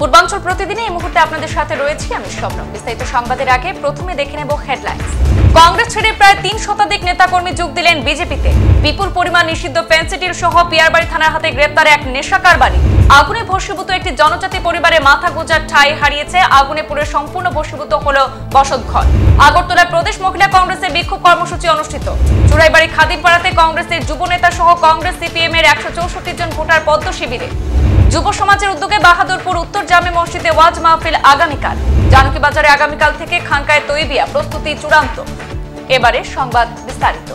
পূর্বাঞ্চল প্রতিদিনে এই মুহূর্তে আপনাদের সাথে রয়েছি আমি শবনম বিস্তারিত সংবাদের আগে প্রথমে দেখে নেব হেডলাইন্স কংগ্রেস ছেড়ে প্রায় তিন শতাধিক নেতাকর্মী যোগ দিলেন বিজেপিতে। বিপুল পরিমাণ নিষিদ্ধ ফেন্সিটির সহ পিয়ারবাড়ি থানার হাতে গ্রেপ্তার এক নেশা কারবারি। আগুনে ভস্মীভূত একটি জনজাতি পরিবারের মাথা গোজার ঠাই হারিয়েছে। আগুনে পুরো সম্পূর্ণ ভস্মীভূত হল বসতঘর আগরতলায় প্রদেশ মহিলা কংগ্রেসের বিক্ষোভ কর্মসূচি অনুষ্ঠিত। চুরাইবাড়ি খাদিমপাড়াতে কংগ্রেসের যুব নেতা সহ কংগ্রেস সিপিএম এর একশো চৌষট্টি জন ভোটার পদ্ম শিবিরে যুব সমাজের উদ্যোগে বাহাদুরপুর উত্তর জামে মসজিদে ওয়াজ মাহফিল আগামীকাল। জানকী বাজারে আগামীকাল থেকে খানকায় তৈবিয়া প্রস্তুতি চূড়ান্ত। এবারে সংবাদ বিস্তারিত।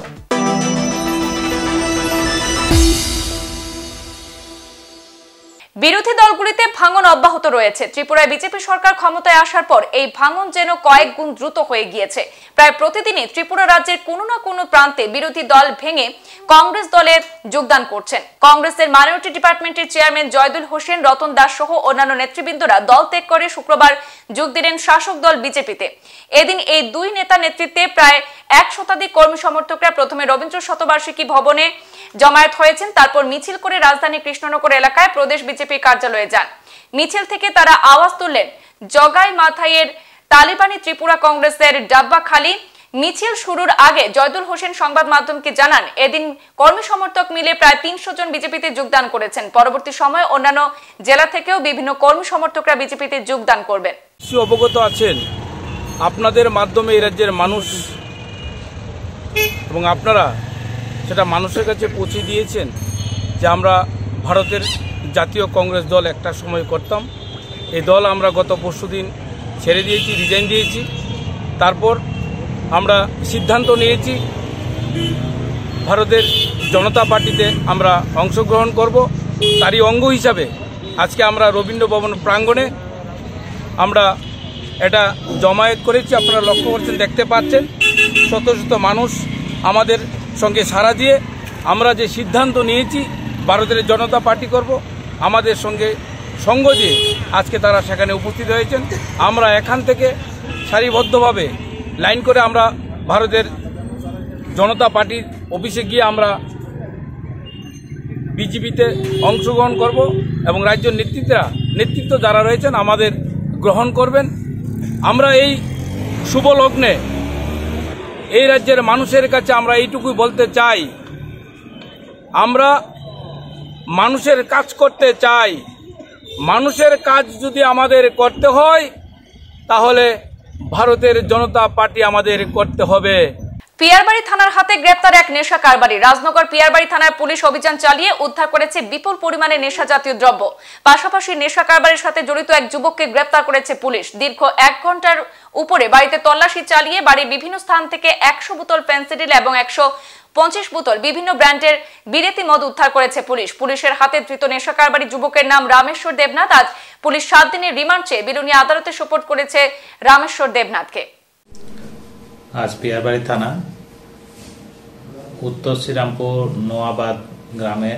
বিরোধী দলগুলিতে ভাঙন অব্যাহত রয়েছে। ত্রিপুরায় বিজেপি সরকার ক্ষমতায় আসার পর এই ভাঙন যেন কয়েক গুণ দ্রুত হয়ে গিয়েছে। প্রায় প্রতিদিনই ত্রিপুরা রাজ্যের কোনো না কোনো প্রান্তে বিরোধী দল ভেঙে কংগ্রেস দলে যোগদান করছেন। কংগ্রেসের মাইনরিটি ডিপার্টমেন্টের চেয়ারম্যান জয়দুল হোসেন, রতন দাস সহ অন্যান্য নেতৃবৃন্দরা দল ত্যাগ করে শুক্রবার যোগ দিলেন শাসক দল বিজেপিতে। এদিন এই দুই নেতা নেতৃত্বে প্রায় এক শতাধিক কর্মী সমর্থকরা প্রথমে রবীন্দ্র শতবার্ষিকী ভবনে জমায়েত হয়েছেন, তারপর মিছিল করে রাজধানী কৃষ্ণনগর এলাকায় প্রদেশ বিজেপির কার্যালয়ে যান। মিছিল থেকে তারা আওয়াজ তুললেন, জগাই মাথাইয়ের তালিবানি ত্রিপুরা কংগ্রেসের ডাব্বাখালী মিছিল শুরুর আগে জয়দুল হোসেন সংবাদ মাধ্যমকে জানান, এদিন কর্মী সমর্থক মিলে প্রায় তিনশো জন বিজেপিতে যোগদান করেছেন। পরবর্তী সময়ে অন্যান্য জেলা থেকেও বিভিন্ন কর্মী সমর্থকরা বিজেপিতে যোগদান করবেন। অবগত আছেন, আপনাদের মাধ্যমে এই রাজ্যের মানুষ এবং আপনারা সেটা মানুষের কাছে পৌঁছে দিয়েছেন যে আমরা ভারতের জাতীয় কংগ্রেস দল একটা সময় করতাম। এই দল আমরা গত পরশুদিন ছেড়ে দিয়েছি রিজাইন দিয়েছি। তারপর আমরা সিদ্ধান্ত নিয়েছি, ভারতের জনতা পার্টিতে আমরা অংশগ্রহণ করব। তারই অঙ্গ হিসাবে আজকে আমরা রবীন্দ্র ভবন প্রাঙ্গণে আমরা এটা জমায়েত করেছি, আপনারা লক্ষ্য করছেন, দেখতে পাচ্ছেন। শত শত মানুষ আমাদের সঙ্গে সাড়া দিয়ে আমরা যে সিদ্ধান্ত নিয়েছি, ভারতের জনতা পার্টি করব। আমাদের সঙ্গে সঙ্গ দিয়ে আজকে তারা সেখানে উপস্থিত হয়েছেন। আমরা এখান থেকে সারিবদ্ধভাবে লাইন করে আমরা ভারতের জনতা পার্টির অফিসে গিয়ে আমরা বিজেপিতে অংশগ্রহণ করব এবং রাজ্য নেতৃত্বরা নেতৃত্ব যারা রয়েছেন, আমাদের গ্রহণ করবেন। আমরা এই শুভ লগ্নে এই রাজ্যের মানুষের কাছে আমরা এইটুকুই বলতে চাই। আমরা মানুষের কাজ করতে চাই। মানুষের কাজ যদি আমাদের করতে হয়, তাহলে ভারতের জনতা পার্টি আমাদের করতে হবে। পিয়ারবাড়ি থানার হাতে গ্রেপ্তার এক নেশা কারবারি। রাজনগর পিয়ারবাড়ি থানার পুলিশ অভিযান চালিয়ে উদ্ধার করেছে বিপুল পরিমাণে নেশা জাতীয় দ্রব্য। পাশাপাশি নেশা কারবারির সাথে জড়িত এক যুবককে গ্রেপ্তার করেছে পুলিশ। দীর্ঘ এক ঘণ্টার উপরে বাড়িতে তল্লাশি চালিয়ে বাড়ির বিভিন্ন স্থান থেকে একশো বোতল পেন্সিডিল এবং একশো পঞ্চাশ বোতল বিভিন্ন ব্র্যান্ডের বিরেতি মদ উদ্ধার করেছে পুলিশ। পুলিশের হাতে ধৃত নেশা কারবারি যুবকের নাম রামেশ্বর দেবনাথ। আজ পুলিশ সাত দিনের রিমান্ড চেয়ে বিলুনিয়া আদালতে সোপর্ট করেছে রামেশ্বর দেবনাথকে। আজ পিয়ারবাড়ি থানা, উত্তর শ্রীরামপুর, নোয়াবাদ গ্রামে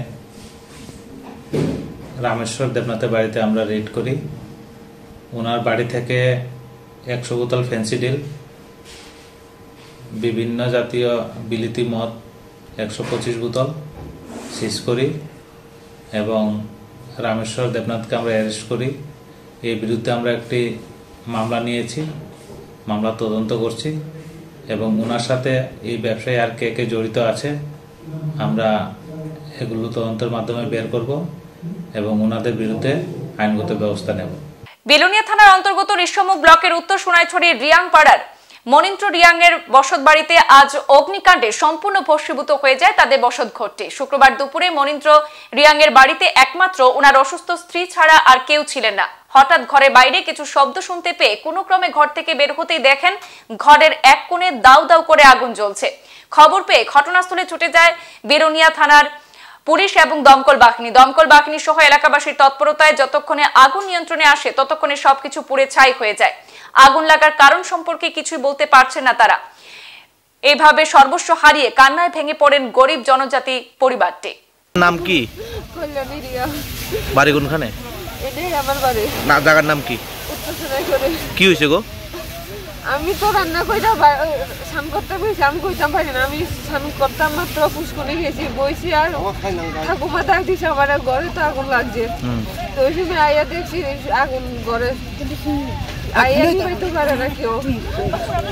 রামেশ্বর দেবনাথের বাড়িতে আমরা রেড করি। ওনার বাড়ি থেকে একশো বোতল ফেন্সিডিল বিভিন্ন জাতীয় বিলিতি মদ একশো পঁচিশ বোতল সিজ করি এবং রামেশ্বর দেবনাথকে আমরা অ্যারেস্ট করি। এর বিরুদ্ধে আমরা একটি মামলা নিয়েছি, মামলা তদন্ত করছি। এবং ওনার সাথে এই ব্যবসায় আর কে কে জড়িত আছে, আমরা এগুলো তদন্তের মাধ্যমে বের করব এবং ওনাদের বিরুদ্ধে আইনগত ব্যবস্থা নেব। বেলুনিয়া থানার অন্তর্গত ঋষ্যমুখ ব্লকের উত্তর সোনাইছড়ি রিয়াং পাড়ার মনিন্দ্র রিয়াং এর বসত বাড়িতে আজ অগ্নিকাণ্ডে সম্পূর্ণ ভস্মীভূত হয়ে যায় তাদের বসত ঘরটি। শুক্রবার দুপুরে মনিন্দ্র রিয়াং এর বাড়িতে একমাত্র ওনার অসুস্থ স্ত্রী ছাড়া আর কেউ ছিলেন না। হঠাৎ ঘরে বাইরে কিছু শব্দ শুনতে পেয়ে কোনো ক্রমে ঘর থেকে বের হতেই দেখেন ঘরের এক কোণে দাউ দাউ করে আগুন জ্বলছে। খবর পেয়ে ঘটনাস্থলে ছুটে যায় বেরোনিয়া থানার পুলিশ এবং দমকল বাহিনী। দমকল বাহিনী সহ এলাকাবাসীর তৎপরতায় যতক্ষণে আগুন নিয়ন্ত্রণে আসে ততক্ষণে সবকিছু পুড়ে ছাই হয়ে যায়। আগুন লাগার কারণ সম্পর্কে কিছুই বলতে পারছে না তারা। এইভাবে সর্বস্ব হারিয়ে কান্নায় ভেঙে পড়েন গরিব জনজাতি পরিবারটি। নাম কি? বাড়ি কোনখানে? এটাই আমার বাড়ি। না জায়গার নাম কি? কি হয়েছে গো? আমি তো রান্না কইরা স্নান করতে গেছি আমি কইতাম পারি না আমি স্নান করতাম মাত্র পুষ্কনে গেছি বইছি আর ঠাকুমা ডাক দিছে আমার ঘরে তো আগুন লাগছে। তো ওই সময় আইয়া দেখছি আগুন ঘরে। আইয়া হইতে পারে না কেউ।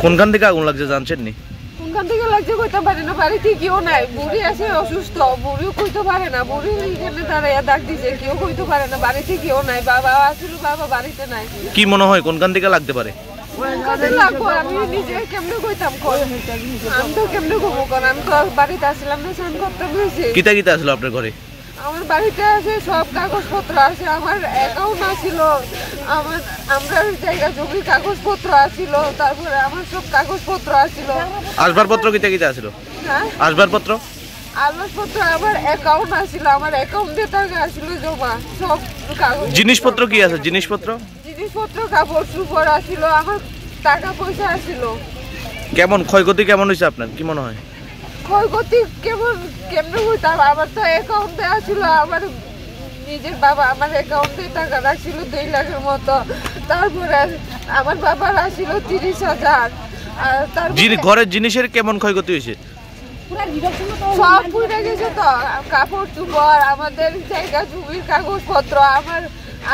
কোনখান থেকে আগুন লাগছে জানছেন নি? থেকে লাগছে কইতে পারে না বাড়িতে কেউ নাই। বুড়ি আছে অসুস্থ। বুড়িও কইতে পারে না। বুড়ি এখানে দাঁড়াইয়া ডাক দিছে কেউ কইতে পারে না বাড়িতে কেউ নাই। বাবা আসলে বাবা বাড়িতে নাই। কি মনে হয় কোনখান থেকে লাগতে পারে? আমি নিজে কেমনে কইতাম কর। আমি তো কেমনে ঘুমো আমি তো বাড়িতে আসলাম না স্নান করতে কিতা কিতা আসলো আপনার ঘরে? আমার বাড়িতে আছে সব কাগজপত্র আছে আমার অ্যাকাউন্ট আছিল আমার আমরা জায়গা জমির কাগজপত্র আছিল তারপরে আমার সব কাগজপত্র আছিল। আসবাবপত্র কিতা কিতা আসলো হ্যাঁ? আসবাবপত্র? কাগজপত্র আমার অ্যাকাউন্ট আছিল আমার অ্যাকাউন্টে টাকা আছিল জমা সব কাগজ। জিনিসপত্র কি আছে? জিনিসপত্র? জিনিসপত্র কাপড় চুপড় আছিল আমার টাকা পয়সা আছিল। কেমন ক্ষয়ক্ষতি কেমন হয়েছে আপনার? কি মনে হয়? ক্ষয়ক্ষতি কেমন কেমনে হইতাম আমার তো অ্যাকাউন্টে আছিল আমার নিজের বাবা আমার অ্যাকাউন্টে টাকা রাখছিল দুই লাখের মতো। তারপরে আমার বাবার আসছিল তিরিশ হাজার। আর তারপরে ঘরের জিনিসের কেমন ক্ষয়ক্ষতি হয়েছে? সব পুড়ে গেছে তো। কাপড় চুপড় আমাদের জায়গা জমির কাগজপত্র আমার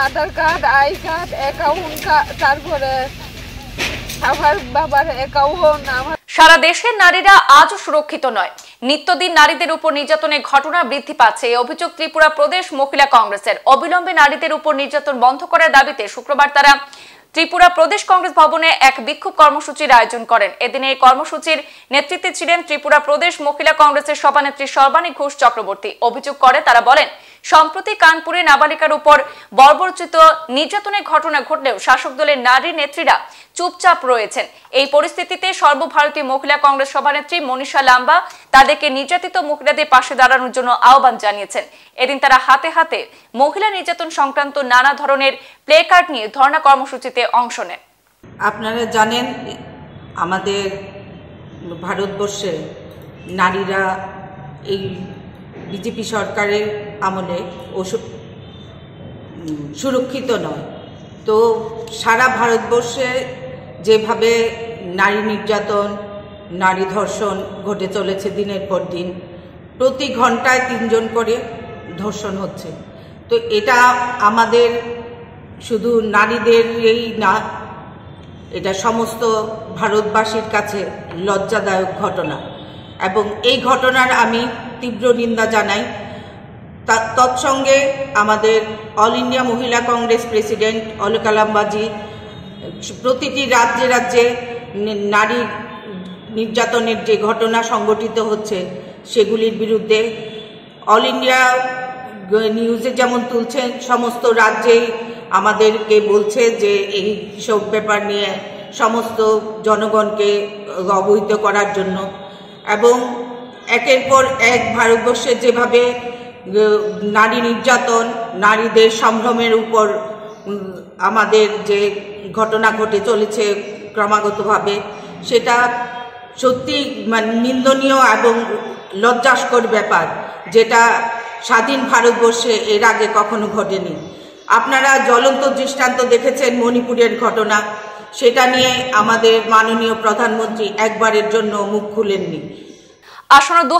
Aadhaar card I card account তারপরে আমার বাবার অ্যাকাউন্ট আমার সারা দেশের নারীরা আজও সুরক্ষিত নয়। নিত্যদিন নারীদের উপর নির্যাতনের ঘটনা বৃদ্ধি পাচ্ছে। অভিযোগ ত্রিপুরা প্রদেশ মহিলা কংগ্রেসের। অবিলম্বে নারীদের উপর নির্যাতন বন্ধ করার দাবিতে শুক্রবার তারা ত্রিপুরা প্রদেশ কংগ্রেস ভবনে এক বিক্ষোভ কর্মসূচির আয়োজন করেন। এদিন এই কর্মসূচির নেতৃত্বে ছিলেন ত্রিপুরা প্রদেশ মহিলা কংগ্রেসের সভানেত্রী সর্বাণী ঘোষ চক্রবর্তী। অভিযোগ করে তারা বলেন সম্প্রতি কানপুরে নাবালিকার উপর বর্বরচিত নির্যাতনের ঘটনা ঘটলেও শাসক দলের নারী নেত্রীরা চুপচাপ রয়েছেন। এই পরিস্থিতিতে সর্বভারতীয় মহিলা কংগ্রেস সভানেত্রী মনীষা লাম্বা তাদেরকে নির্যাতিত মহিলাদের পাশে দাঁড়ানোর জন্য আহ্বান জানিয়েছেন। এদিন তারা হাতে হাতে মহিলা নির্যাতন সংক্রান্ত নানা ধরনের প্লে কার্ড নিয়ে ধর্ণা কর্মসূচিতে অংশ নেন। আপনারা জানেন, আমাদের ভারতবর্ষে নারীরা এই বিজেপি সরকারের আমলে ওষুধ সুরক্ষিত নয়। তো সারা ভারতবর্ষে যেভাবে নারী নির্যাতন, নারী ধর্ষণ ঘটে চলেছে দিনের পর দিন, প্রতি ঘন্টায় তিনজন করে ধর্ষণ হচ্ছে। তো এটা আমাদের শুধু নারীদেরই না, এটা সমস্ত ভারতবাসীর কাছে লজ্জাদায়ক ঘটনা। এবং এই ঘটনার আমি তীব্র নিন্দা জানাই। তৎসঙ্গে আমাদের অল ইন্ডিয়া মহিলা কংগ্রেস প্রেসিডেন্ট অলকালাম্বাজি প্রতিটি রাজ্যে রাজ্যে নারী নির্যাতনের যে ঘটনা সংগঠিত হচ্ছে, সেগুলির বিরুদ্ধে অল ইন্ডিয়া নিউজে যেমন তুলছেন, সমস্ত রাজ্যেই আমাদেরকে বলছে যে এই সব ব্যাপার নিয়ে সমস্ত জনগণকে অবহিত করার জন্য। এবং একের পর এক ভারতবর্ষে যেভাবে নারী নির্যাতন, নারীদের সম্ভ্রমের উপর আমাদের যে ঘটনা ঘটে চলেছে ক্রমাগতভাবে, সেটা সত্যি নিন্দনীয় এবং লজ্জাস্কর ব্যাপার, যেটা স্বাধীন ভারতবর্ষে এর আগে কখনো ঘটেনি। আপনারা জ্বলন্ত দৃষ্টান্ত দেখেছেন মণিপুরের ঘটনা, সেটা নিয়ে আমাদের মাননীয় প্রধানমন্ত্রী একবারের জন্য মুখ খুলেননি। আসন্ন দু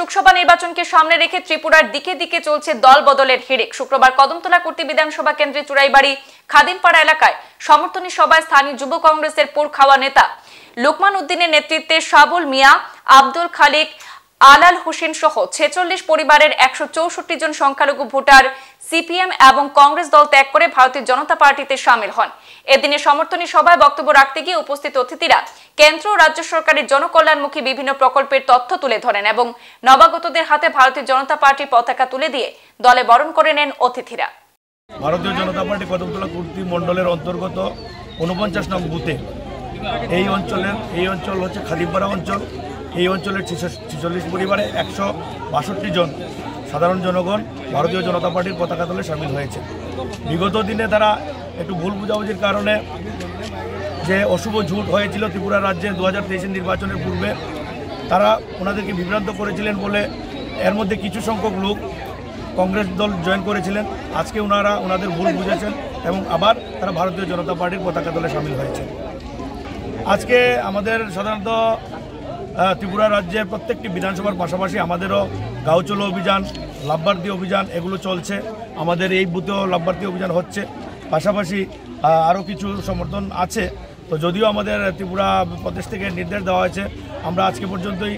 লোকসভা নির্বাচনকে সামনে রেখে ত্রিপুরার দিকে দিকে চলছে দল বদলের হিড়িক। শুক্রবার কদমতলা কর্তৃ বিধানসভা কেন্দ্রে চুরাইবাড়ি খাদিমপাড়া এলাকায় সমর্থনী সভায় স্থানীয় যুব কংগ্রেসের পোর খাওয়া নেতা লোকমান উদ্দিনের নেতৃত্বে সাবুল মিয়া, আব্দুল খালিক আলাল হোসেন সহ ছেচল্লিশ পরিবারের একশো চৌষট্টি জন সংখ্যালঘু ভোটার সিপিএম এবং কংগ্রেস দল ত্যাগ করে ভারতীয় জনতা পার্টিতে সামিল হন। এদিনে সমর্থনী সভায় বক্তব্য রাখতে গিয়ে উপস্থিত অতিথিরা কেন্দ্র ও রাজ্য সরকারের জনকল্যাণমুখী বিভিন্ন প্রকল্পের তথ্য তুলে ধরেন এবং নবাগতদের হাতে ভারতীয় জনতা পার্টির পতাকা তুলে দিয়ে দলে বরণ করে নেন অতিথিরা। ভারতীয় জনতা পার্টি কদমতলা কুর্তি অন্তর্গত উনপঞ্চাশ নং বুথে এই অঞ্চলের, এই অঞ্চল হচ্ছে খাদিমপাড়া অঞ্চল। এই অঞ্চলের ছেচল্লিশ পরিবারে একশো বাষট্টি জন সাধারণ জনগণ, ভারতীয় জনতা পার্টির পতাকা দলে সামিল হয়েছে। বিগত দিনে তারা একটু ভুল বুঝাবুঝির কারণে যে অশুভ ঝুট হয়েছিল ত্রিপুরা রাজ্যে দু হাজার নির্বাচনের পূর্বে, তারা ওনাদেরকে বিভ্রান্ত করেছিলেন বলে এর মধ্যে কিছু সংখ্যক লোক কংগ্রেস দল জয়েন করেছিলেন। আজকে ওনারা ওনাদের ভুল বুঝেছেন এবং আবার তারা ভারতীয় জনতা পার্টির পতাকা দলে সামিল হয়েছে। আজকে আমাদের সাধারণত ত্রিপুরা রাজ্যে প্রত্যেকটি বিধানসভার পাশাপাশি আমাদেরও গাঁও চলো অভিযান লাভবার্তি অভিযান এগুলো চলছে। আমাদের এই বুথেও লাভবার্তি অভিযান হচ্ছে। পাশাপাশি আরও কিছু সমর্থন আছে। তো যদিও আমাদের ত্রিপুরা প্রদেশ থেকে নির্দেশ দেওয়া হয়েছে, আমরা আজকে পর্যন্তই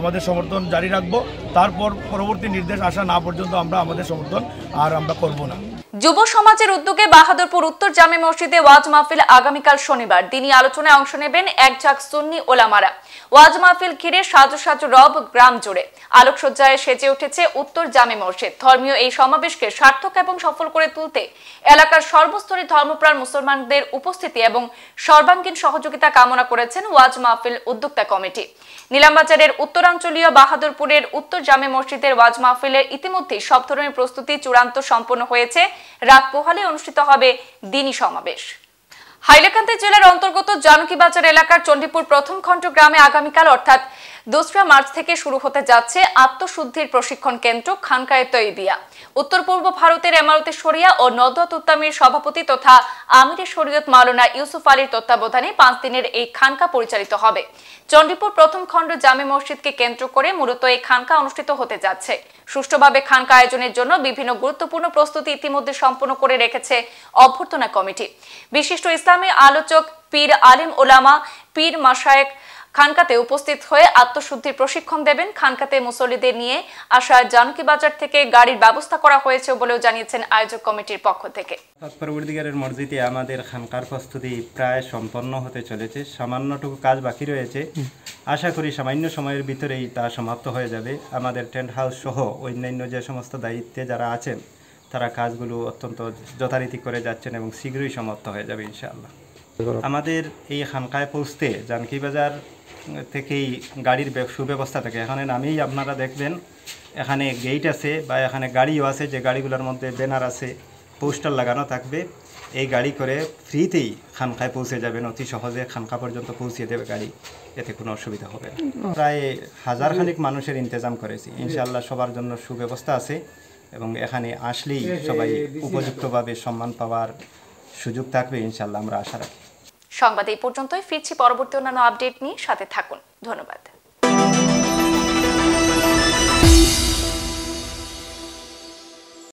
আমাদের সমর্থন জারি রাখব। তারপর পরবর্তী নির্দেশ আসা না পর্যন্ত আমরা আমাদের সমর্থন আর আমরা করব না। যুব সমাজের উদ্যোগে বাহাদুরপুর উত্তর জামে মসজিদে ওয়াজ মাহফিল আগামীকাল শনিবার। দিনই আলোচনায় অংশ নেবেন এক ঝাঁক সুন্নি ওলামারা। ওয়াজ মাহফিল ঘিরে সাজু সাজু রব গ্রাম জুড়ে। আলোকসজ্জায় সেজে উঠেছে উত্তর জামে মসজিদ। ধর্মীয় এই সমাবেশকে সার্থক এবং সফল করে তুলতে এলাকার সর্বস্তরের ধর্মপ্রাণ মুসলমানদের উপস্থিতি এবং সর্বাঙ্গীন সহযোগিতা কামনা করেছেন ওয়াজ মাহফিল উদ্যোক্তা কমিটি। নীলামবাজারের উত্তরাঞ্চলীয় বাহাদুরপুরের উত্তর জামে মসজিদের ওয়াজ মাহফিলের ইতিমধ্যেই সব ধরনের প্রস্তুতি চূড়ান্ত সম্পন্ন হয়েছে। রাত পোহালে অনুষ্ঠিত হবে দিনী সমাবেশ। হাইলাকান্দি জেলার অন্তর্গত জানকীবাজার এলাকার চণ্ডীপুর প্রথম খণ্ড গ্রামে আগামীকাল অর্থাৎ দোসরা মার্চ থেকে শুরু হতে যাচ্ছে আত্মশুদ্ধির প্রশিক্ষণ কেন্দ্র খানকায়ে তৈবিয়া। উত্তর পূর্ব ভারতের এমারতে শরিয়া ও নদত উত্তামের সভাপতি তথা আমিরে শরীয়ত মাওলানা ইউসুফ আলীর তত্ত্বাবধানে পাঁচ দিনের এই খানকা পরিচালিত হবে। চণ্ডীপুর প্রথম খণ্ড জামে মসজিদকে কেন্দ্র করে মূলত এই খানকা অনুষ্ঠিত হতে যাচ্ছে। সুষ্ঠুভাবে খানকা আয়োজনের জন্য বিভিন্ন গুরুত্বপূর্ণ প্রস্তুতি ইতিমধ্যে সম্পন্ন করে রেখেছে অভ্যর্থনা কমিটি। বিশিষ্ট ইসলামী আলোচক পীর আলিম ওলামা, পীর মাসায়েক খানকাতে উপস্থিত হয়ে আত্মশুদ্ধির প্রশিক্ষণ দেবেন। খানকাতে মুসল্লিদের নিয়ে আসা জানকী বাজার থেকে গাড়ির ব্যবস্থা করা হয়েছে বলেও জানিয়েছেন আয়োজক কমিটির পক্ষ থেকে। পরবর্তীকারের মসজিদে আমাদের খানকার প্রস্তুতি প্রায় সম্পন্ন হতে চলেছে। সামান্যটুকু কাজ বাকি রয়েছে। আশা করি সামান্য সময়ের ভিতরেই তা সমাপ্ত হয়ে যাবে। আমাদের টেন্ট হাউস সহ অন্যান্য যে সমস্ত দায়িত্বে যারা আছেন, তারা কাজগুলো অত্যন্ত যথারীতি করে যাচ্ছেন এবং শীঘ্রই সমাপ্ত হয়ে যাবে ইনশাআল্লাহ। আমাদের এই খানকায় পৌঁছতে জানকি বাজার থেকেই গাড়ির সুব্যবস্থা থাকে। এখানে নামেই আপনারা দেখবেন এখানে গেট আছে বা এখানে গাড়িও আছে যে গাড়িগুলোর মধ্যে ব্যানার আছে পোস্টার লাগানো থাকবে। এই গাড়ি করে ফ্রিতেই খানকায় পৌঁছে যাবেন অতি সহজে খানকা পর্যন্ত পৌঁছে দেবে গাড়ি। এতে কোনো অসুবিধা হবে না। প্রায় হাজার খানিক মানুষের ইন্তজাম করেছি। ইনশাআল্লাহ সবার জন্য সুব্যবস্থা আছে এবং এখানে আসলেই সবাই উপযুক্তভাবে সম্মান পাওয়ার সুযোগ থাকবে ইনশাআল্লাহ আমরা আশা রাখি। সংবাদ এই পর্যন্তই। ফিরছি পরবর্তী অন্যান্য আপডেট নিয়ে। সাথে থাকুন। ধন্যবাদ।